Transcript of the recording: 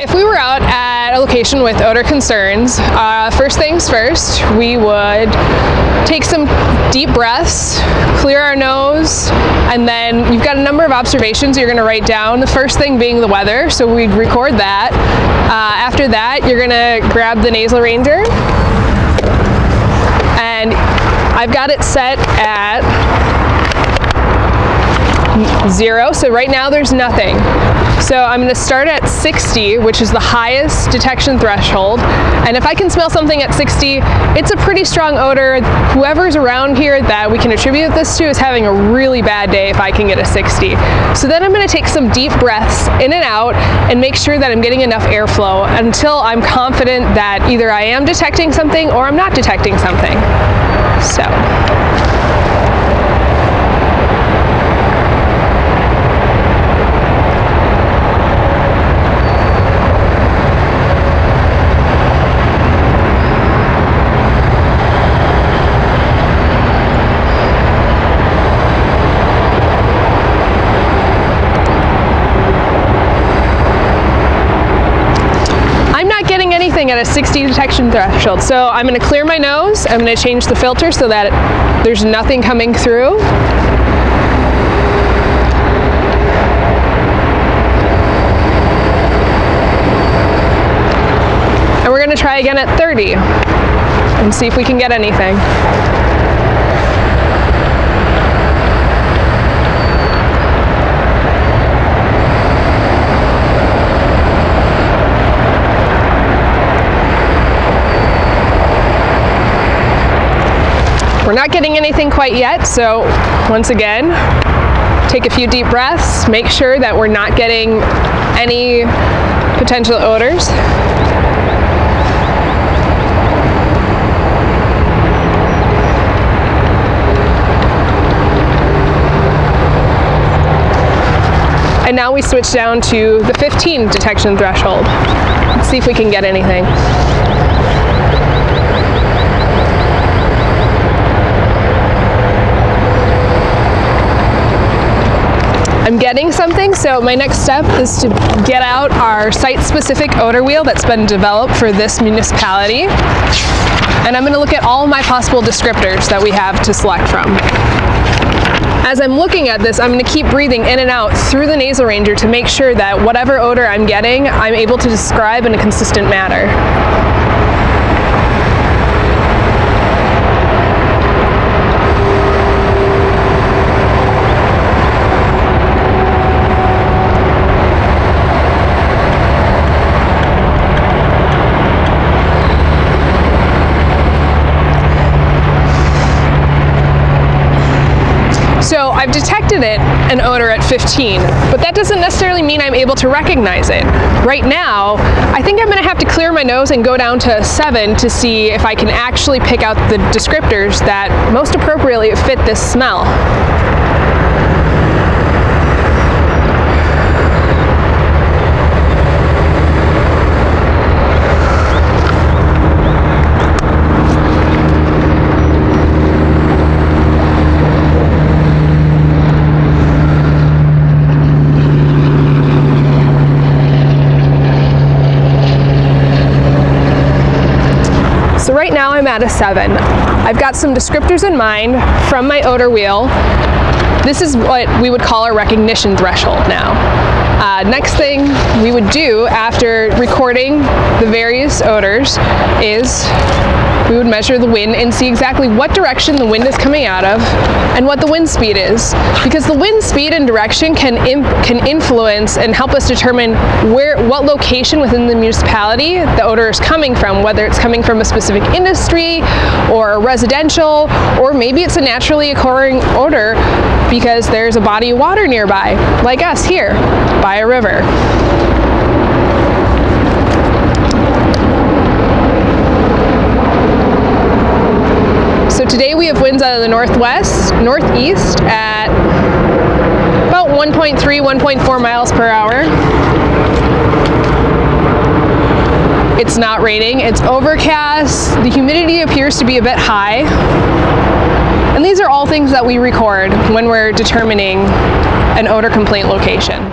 If we were out at a location with odor concerns, uh, first things first, we would take some deep breaths, clear our nose, and then you've got a number of observations you're going to write down. The first thing being the weather, so we'd record that. Uh, after that, you're going to grab the nasal ranger, and I've got it set at zero, so right now there's nothing. So I'm going to start at 60, which is the highest detection threshold. And if I can smell something at 60, it's a pretty strong odor. Whoever's around here that we can attribute this to is having a really bad day if I can get a 60. So then I'm going to take some deep breaths in and out and make sure that I'm getting enough airflow until I'm confident that either I am detecting something or I'm not detecting something. So. Anything at a 60 detection threshold. So I'm going to clear my nose, I'm going to change the filter so that there's nothing coming through. And we're going to try again at 30 and see if we can get anything. We're not getting anything quite yet, so once again, take a few deep breaths, make sure that we're not getting any potential odors. And now we switch down to the 15 detection threshold. Let's see if we can get anything. Getting something, so my next step is to get out our site-specific odor wheel that's been developed for this municipality. And I'm going to look at all my possible descriptors that we have to select from. As I'm looking at this, I'm going to keep breathing in and out through the nasal ranger to make sure that whatever odor I'm getting, I'm able to describe in a consistent manner. So I've detected it, an odor at 15, but that doesn't necessarily mean I'm able to recognize it. Right now, I think I'm gonna have to clear my nose and go down to seven to see if I can actually pick out the descriptors that most appropriately fit this smell. So at a seven. I've got some descriptors in mind from my odor wheel. This is what we would call our recognition threshold now. Uh, next thing we would do after recording the various odors is we would measure the wind and see exactly what direction the wind is coming out of and what the wind speed is. Because the wind speed and direction can, can influence and help us determine where, what location within the municipality the odor is coming from, whether it's coming from a specific industry or residential, or maybe it's a naturally occurring odor because there's a body of water nearby, like us here, by a river. So today we have winds out of the northwest, northeast at about 1.3, 1.4 miles per hour. It's not raining, it's overcast, the humidity appears to be a bit high. And these are all things that we record when we're determining an odor complaint location.